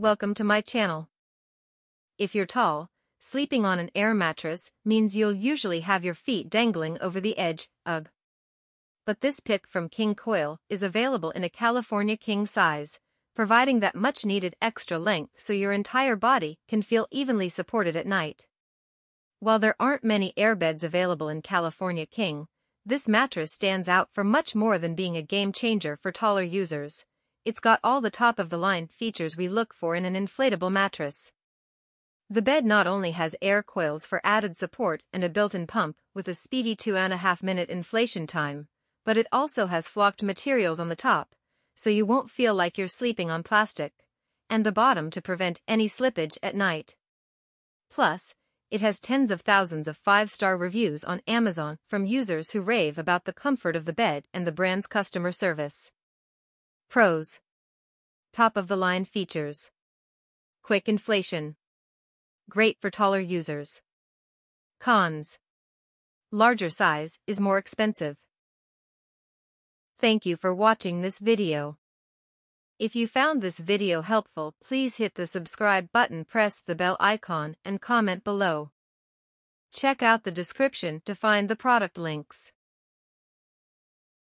welcome to my channel. If you're tall, sleeping on an air mattress means you'll usually have your feet dangling over the edge, ugh. But this pick from King Koil is available in a California king size, providing that much-needed extra length so your entire body can feel evenly supported at night. While there aren't many airbeds available in California King, this mattress stands out for much more than being a game changer for taller users. It's got all the top-of-the-line features we look for in an inflatable mattress. The bed not only has air coils for added support and a built-in pump with a speedy 2.5 minute inflation time, but it also has flocked materials on the top, so you won't feel like you're sleeping on plastic, and the bottom to prevent any slippage at night. Plus, it has tens of thousands of five-star reviews on Amazon from users who rave about the comfort of the bed and the brand's customer service. Pros Top-of-the-line features Quick inflation Great for taller users. Cons. Larger size is more expensive. Thank you for watching this video. If you found this video helpful please hit the subscribe button press the bell icon and comment below. Check out the description to find the product links.